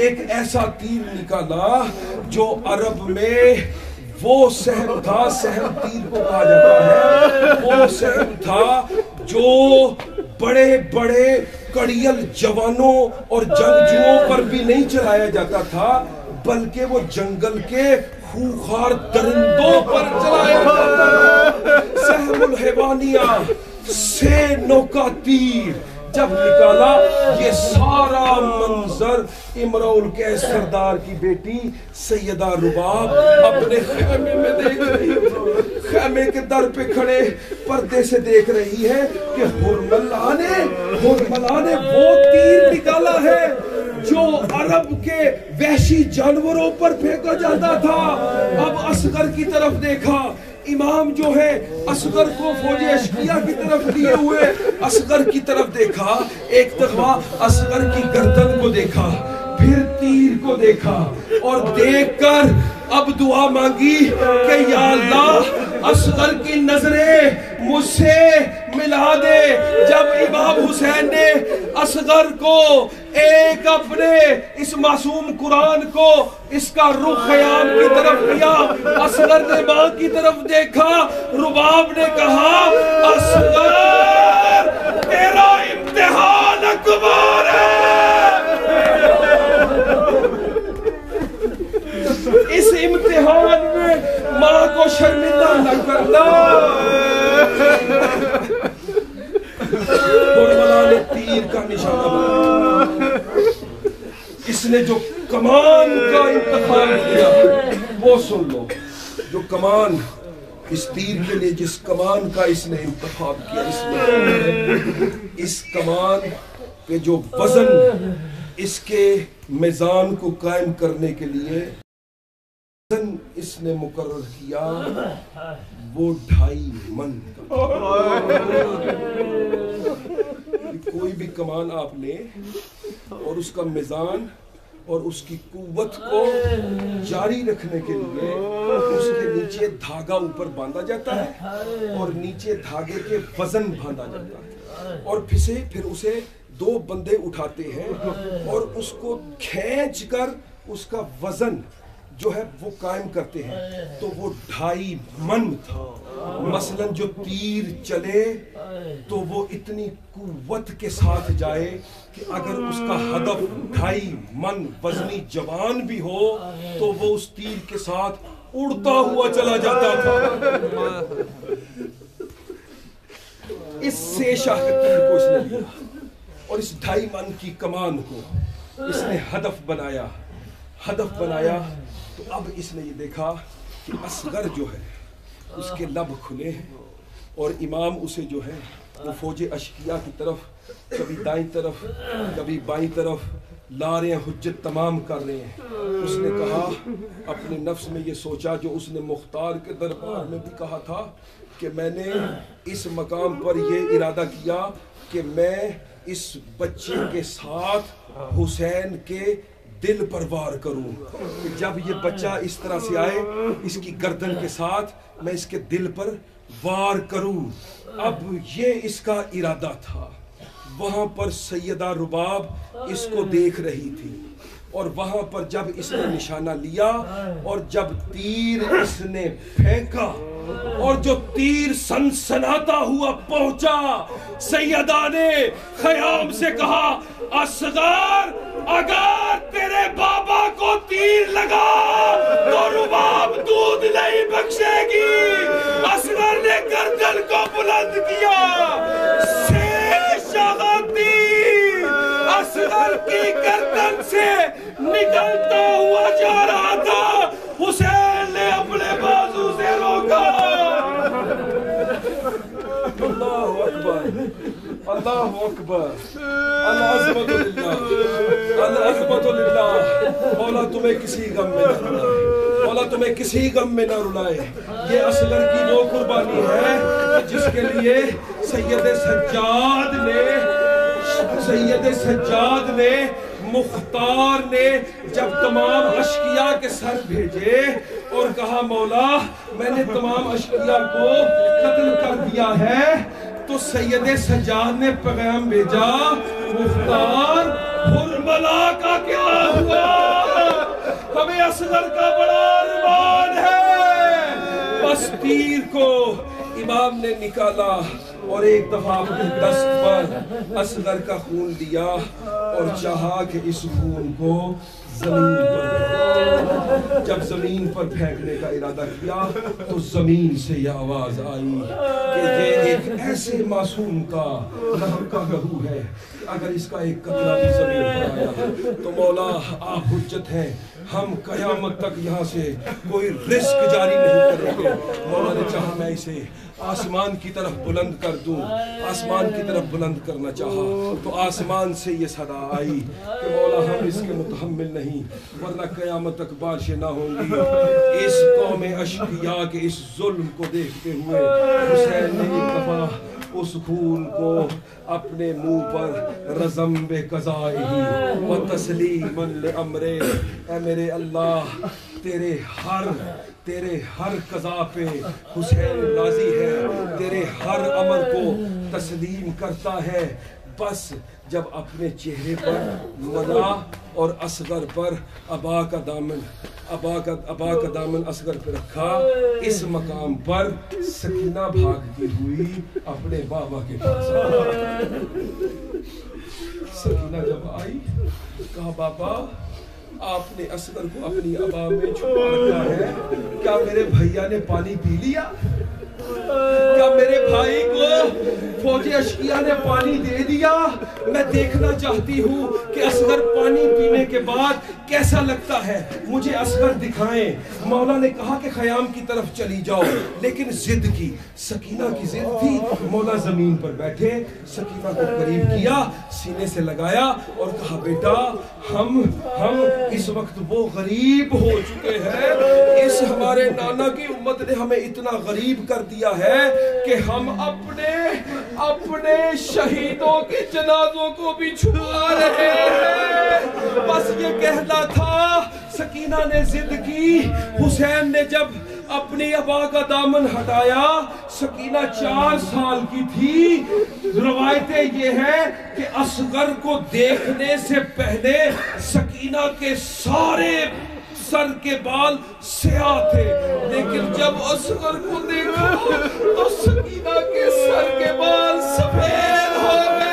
एक ऐसा तीर निकाला जो अरब में वो सहम था सहम तीर को कहा जाता है। वो सहम था जो बड़े बड़े कड़ियल जवानों और जंगजुओं पर भी नहीं चलाया जाता था, बल्कि वो जंगल के खूखार दरिंदों पर चलाया जाता था। सहमुल हैवानिया से नौका तीर। जब निकाला, ये सारा मंजर इमराउल के सरदार की बेटी सैयदा रुबाब अपने खेमे में देख रही है। खेमे के दर पे खड़े पर्दे से देख रही है कि हुरमला ने हुरमला ने वो तीर निकाला है जो अरब के वैशी जानवरों पर फेंका जाता था। अब असगर की तरफ़ देखा इमाम जो है, असगर को फौज अशकिया की तरफ़ दिए हुए असगर की तरफ़ देखा। एक दफ़ा असगर की गर्दन को देखा, फिर तीर को देखा और देखकर अब दुआ मांगी कि या अल्लाह, असगर की नज़रें मुझसे मिला दे। जब इमाम हुसैन ने असगर को, एक अपने इस मासूम कुरान को इसका रुख ख्याम की तरफ़ किया, असगर ने माँ की तरफ़ देखा, रुबाब ने कहा, असगर, तेरा इम्तिहान अकबर है। इस इम्तिहान में माँ को शर्मिंदा न करना। ने तीर का निशाना बनाया। इसने जो कमान का इंतखाब किया, वो सुन लो। जो कमान इस तीर के लिए, जिस कमान का इसने इंतखाब किया इसने इस कमान पे जो वज़न, इसके मिजान को कायम करने के लिए इसने मुकर्र किया, वो ढाई मन कोई भी कमान आप लें और उसका मिजान और उसकी कुवत को जारी रखने के लिए उसके नीचे धागा ऊपर बांधा जाता है और नीचे धागे के वज़न बांधा जाता है। और फिर फिर उसे दो बंदे उठाते हैं और उसको खींच कर उसका वज़न जो है वो कायम करते हैं। तो वो ढाई मन था। मसलन जो तीर चले तो वो इतनी कुवत के साथ जाए कि अगर उसका हदफ ढाई मन वजनी जवान भी हो तो वो उस तीर के साथ उड़ता हुआ चला जाता था। इससे शाह को इसने लिया और इस ढाई मन की कमान को इसने हदफ बनाया। हदफ बनाया। तो अब इसने ये देखा कि असगर जो है, उसके लब खुले हैं और इमाम उसे जो है, वो फौज अशकिया की तरफ़, कभी दाई तरफ़, कभी बाई तरफ़ ला रहे हैं, हुज्जत तमाम कर रहे हैं। उसने कहा, अपने नफ्स में ये सोचा जो उसने मुख्तार के दरबार में भी कहा था कि मैंने इस मकाम पर यह इरादा किया कि मैं इस बच्चे के साथ हुसैन के दिल पर वार करूँ कि जब ये बच्चा इस तरह से आए, इसकी गर्दन के साथ मैं इसके दिल पर वार करूँ। अब ये इसका इरादा था। वहाँ पर सैयदा रुबाब इसको देख रही थी। और वहाँ पर जब इसने निशाना लिया और जब तीर इसने फेंका और जो तीर सनसनाता हुआ पहुँचा, सैयदा ने खयाम से कहा, असगर, अगर तेरे बाबा को तीर लगा तो रुबाब दूध नहीं बख्शेगी। असगर ने गर्दन को बुलंद किया असगर की गर्दन से निकलता हुआ जा रहा था। अल्लाह अकबर मौला तुम्हें किसी गम में न रुलाए मौला तुम्हें किसी गम में न रुलाए ये असगर की वो कुर्बानी है जिसके लिए सैयद सज्जाद ने सैयद सज्जाद ने मुख्तार ने जब तमाम अशकिया के सर भेजे और कहा मौला मैंने तमाम अशकिया को कत्ल कर दिया है तो सैयद सजाद ने पैगाम भेजा, मुख्तार फुरमला का क्या हुआ? हमें असगर का बड़ा अरमान है। बस तीर को इमाम ने निकाला। और एक दफ़ा अपने दस्त पर असगर का खून दिया और चाहा कि इस खून को ज़मीन जब ज़मीन पर फेंकने का इरादा किया तो ज़मीन से यह आवाज़ आई कि ये एक ऐसे मासूम का रहम का लहू है। अगर इसका एक कतरा भी ज़मीन पर आया तो मौला, आप हुज्जत हैं। हम कयामत तक यहाँ से कोई रिस्क जारी नहीं करेंगे मौला ने चाहा, मैं इसे आसमान की तरफ़ बुलंद कर दूँ। आसमान की तरफ़ बुलंद करना चाहा तो आसमान से ये सदा आई कि मौला हम इसके मुतहमिल नहीं, वरना कयामत तक बारिशें ना होंगी। इस कौम अशकिया के इस जुल्म को देखते हुए हुसैन ने एक दफ़ा उस खून को अपने मुँह पर रजम बे कजाई व तस्लीम अमरे ए मेरे अल्लाह तेरे हर तेरे हर कजा पे हुसैन राज़ी है। तेरे हर अमर को तस्लीम करता है। बस जब अपने चेहरे पर मना और असगर पर अबा का दामन, अबा का अबा का दामन असगर पे रखा, इस मकाम पर सकीना भागती हुई अपने बाबा के पास सकीना जब आई, कहा, बाबा आपने असगर को अपनी अबा में छुपा रखा है। क्या मेरे भैया ने पानी पी लिया? क्या मेरे फौजी अशकिया ने पानी दे दिया। मैं देखना चाहती हूँ कि असगर पानी पीने के बाद कैसा लगता है। मुझे असगर दिखाएँ। मौला ने कहा कि खयाम की तरफ़ चली जाओ, लेकिन जिद की, सकीना की जिद थी। मौला ज़मीन पर बैठे, सकीना को करीब किया, सीने से लगाया और कहा, बेटा, हम हम इस वक्त वो गरीब हो चुके हैं। इस हमारे नाना की उम्मत ने हमें इतना गरीब कर दिया है कि हम अपने अपने शहीदों के जनाजों को भी छुपा रहे हैं। बस ये कहना था, सकीना ने जिद की हुसैन ने जब अपनी अबा का दामन हटाया, सकीना चार साल की थी। रवायतें ये है कि असगर को देखने से पहले सकीना के सारे सर के बाल स्या थे। लेकिन जब असगर को देखा तो सकीना के सर के बाल सफ़ेद हो गए।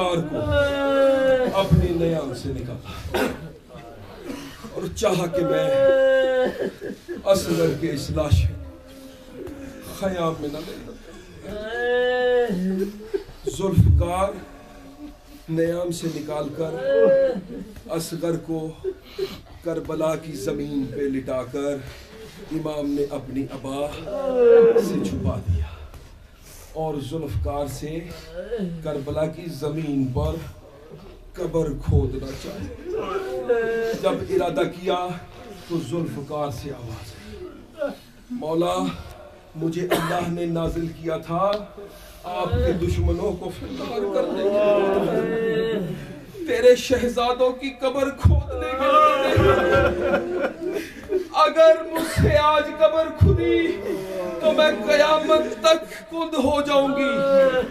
जुल्फकार को अपनी नयाम से निकाला और चाहा कि मैं असगर के इस लाश खयाम में न जुल्फकार नयाम से निकाल कर असगर को करबला की ज़मीन पे लिटाकर इमाम ने अपनी अबा से छुपा दिया। और जुल्फकार से करबला की ज़मीन पर कबर खोदना चाहिए जब इरादा किया तो जुल्फकार से आवाज़ मौला, मुझे अल्लाह ने नाजिल किया था, आपके दुश्मनों को फ़िलहाल करने तेरे शहजादों की कबर खोदने के अगर मुझसे आज कबर खुदी तो मैं कयामत तक खुद हो जाऊँगी।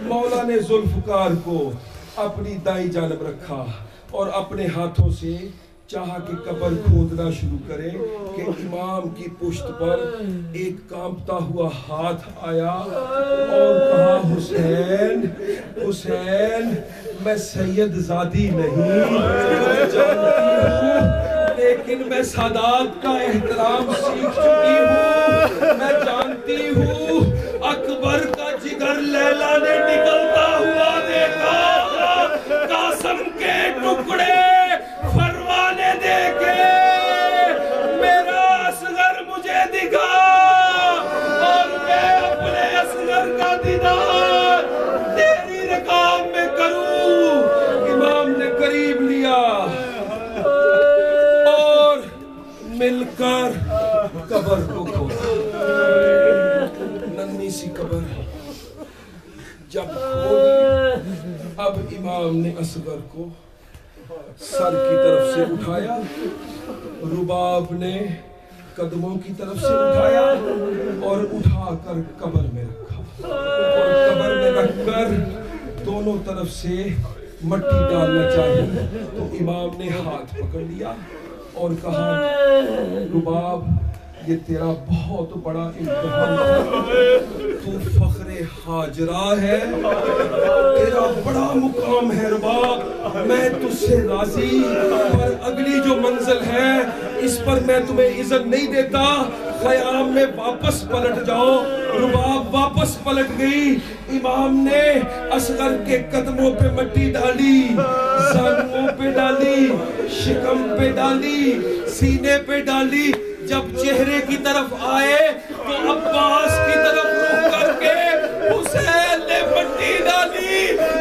मौला ने जुल्फकार को अपनी दाई जानब रखा और अपने हाथों से चाह के कबर खोदना शुरू करें कि इमाम की पुश्त पर एक कांपता हुआ हाथ आया और कहा, हुसैन हुसैन, मैं सैयद जादी नहीं जानती हूँ लेकिन मैं सादात का एहतराम सीख चुकी हूँ। कबर को खोला। नन्ही सी कबर। जब अब इमाम ने असगर को सर की तरफ़ से उठाया। रुबाब ने कदमों की तरफ़ से उठाया और उठाकर कबर में रखा। और कबर में रखकर दोनों तरफ़ से मट्टी डालना चाहिए तो इमाम ने हाथ पकड़ लिया। और कहा रुबाब ये तेरा बहुत बड़ा इम्तहान तू फखरे हाजरा है। तेरा बड़ा मुकाम है रुबाब। मैं तुझसे राज़ी पर अगली जो मंजिल है इस पर मैं तुम्हें इज़्ज़त नहीं देता। खयाम में वापस पलट जाओ। रुबाब वापस पलट गई। इमाम ने असगर के कदमों पे मट्टी डाली। जानुओं पे डाली शिकम पे डाली, सीने पे डाली, जब चेहरे की तरफ़ आए तो अब्बास की तरफ़ रुख करके हुसैन ने पट्टी डाली।